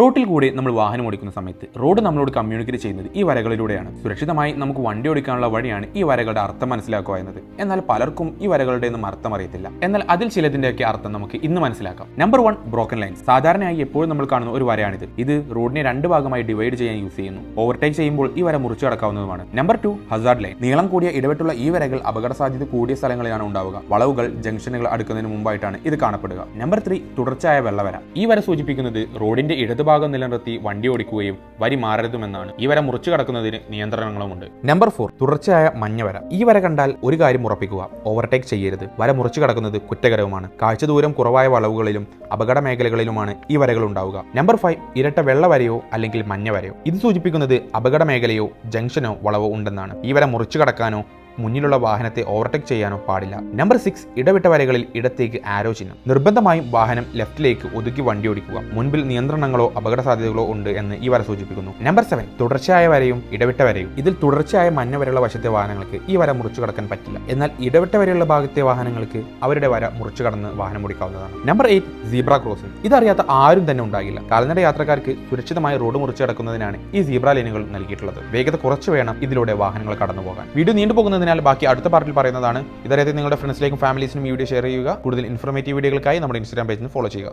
റോട്ടിൽ കൂടി നമ്മൾ വാഹനം ഓടിക്കുന്ന സമയത്ത് റോഡ് നമ്മളോട് കമ്മ്യൂണിക്കേറ്റ് ചെയ്യുന്നത് ഈ വരകളിലൂടെയാണ്. സുരക്ഷിതമായി നമുക്ക് വണ്ടി ഓടിക്കാനുള്ള വഴിയാണ് ഈ വരകളുടെ അർത്ഥം മനസ്സിലാക്കുക എന്നത്. എന്നാൽ പലർക്കും ഈ വരകളുടെ ഒന്നും അർത്ഥം അറിയത്തില്ല. എന്നാൽ അതിൽ ചിലതിന്റെയൊക്കെ അർത്ഥം നമുക്ക് ഇന്ന് മനസ്സിലാക്കാം. നമ്പർ വൺ ബ്രോക്കൺ ലൈൻ സാധാരണയായി എപ്പോഴും നമ്മൾ കാണുന്ന ഒരു വരയാണിത്. ഇത് റോഡിനെ രണ്ട് ഭാഗമായി ഡിവൈഡ് ചെയ്യാൻ യൂസ് ചെയ്യുന്നു. ഓവർടേക്ക് ചെയ്യുമ്പോൾ ഈ വര മുറിച്ചു കടക്കാവുന്നതുമാണ്. നമ്പർ ടു ഹസാർഡ് ലൈൻ നീളം കൂടിയ ഇടവിട്ടുള്ള ഈ വരകൾ അപകട സാധ്യത കൂടിയ സ്ഥലങ്ങളിലാണ് ഉണ്ടാവുക. വളവുകൾ ജംഗ്ഷനുകൾ അടുക്കുന്നതിന് മുമ്പായിട്ടാണ് ഇത് കാണപ്പെടുക. നമ്പർ ത്രീ തുടർച്ചയായ വെള്ളവര. ഈ വര സൂചിപ്പിക്കുന്നത് റോഡിന്റെ ഇടതുഭാഗം നിലനിർത്തി വണ്ടി ഓടിക്കുകയും വരി മാറരുതുമെന്നാണ്. ഈ വര മുറിച്ചു കടക്കുന്നതിന് നിയന്ത്രണങ്ങളുമുണ്ട്. നമ്പർ ഫോർ തുടർച്ചയായ മഞ്ഞ വര. ഈ വര കണ്ടാൽ ഒരു കാര്യം ഉറപ്പിക്കുക. ഓവർടേക്ക് ചെയ്യരുത്. വര മുറിച്ചു കടക്കുന്നത് കുറ്റകരവുമാണ്. കാഴ്ച ദൂരം കുറവായ വളവുകളിലും അപകട മേഖലകളിലുമാണ് ഈ വരകൾ ഉണ്ടാവുക. നമ്പർ ഫൈവ് ഇരട്ട വെള്ള വരയോ അല്ലെങ്കിൽ മഞ്ഞ വരയോ? ഇത് സൂചിപ്പിക്കുന്നത് അപകട മേഖലയോ ജംഗ്ഷനോ വളവോ ഉണ്ടെന്നാണ്. ഈ വര മുറിച്ചു കടക്കാനോ മുന്നിലുള്ള വാഹനത്തെ ഓവർടേക്ക് ചെയ്യാനോ പാടില്ല. നമ്പർ സിക്സ് ഇടവിട്ട വരകളിൽ ഇടത്തേക്ക് ആരോ ചിഹ്നം. നിർബന്ധമായും വാഹനം ലെഫ്റ്റിലേക്ക് ഒതുക്കി വണ്ടി ഓടിക്കുക. മുൻപിൽ നിയന്ത്രണങ്ങളോ അപകട സാധ്യതകളോ ഉണ്ട് എന്ന് ഈ വര സൂചിപ്പിക്കുന്നു. നമ്പർ സെവൻ തുടർച്ചയായ വരയും ഇടവിട്ട വരയും. ഇതിൽ തുടർച്ചയായ മഞ്ഞ വരെയുള്ള വശത്തെ വാഹനങ്ങൾക്ക് ഈ വര മുറിച്ചു കടക്കാൻ പറ്റില്ല. എന്നാൽ ഇടവിട്ട വരെയുള്ള ഭാഗത്തെ വാഹനങ്ങൾക്ക് അവരുടെ വര മുറിച്ചു കടന്ന് വാഹനം ഓടിക്കാവുന്നതാണ്. നമ്പർ എയ്റ്റ് സീബ്ര ക്രോസിംഗ് ഇതറിയാത്ത ആരും തന്നെ ഉണ്ടാകില്ല. കാൽനട യാത്രക്കാർക്ക് സുരക്ഷിതമായി റോഡ് മുറിച്ചു കടക്കുന്നതിനാണ് ഈ സീബ്ര ലൈനുകൾ നൽകിയിട്ടുള്ളത്. വേഗത കുറച്ച് വേണം ഇതിലൂടെ വാഹനങ്ങൾ കടന്നു പോകാൻ വീഡിയോ നീണ്ടു പോകുന്നതിനാൽ ബാക്കി അടുത്ത പാർട്ടിൽ പറയുന്നതാണ്. ഇതരത്തിൽ നിങ്ങളുടെ ഫ്രണ്ട്സിലേക്കും ഫാമിലീസിനും ഈ വീഡിയോ ഷെയർ ചെയ്യുക. കൂടുതൽ ഇൻഫോർമേറ്റീവ് വീഡിയോകൾക്കായി നമ്മുടെ ഇൻസ്റ്റാഗ്രാം പേജിൽ ഫോളോ ചെയ്യുക.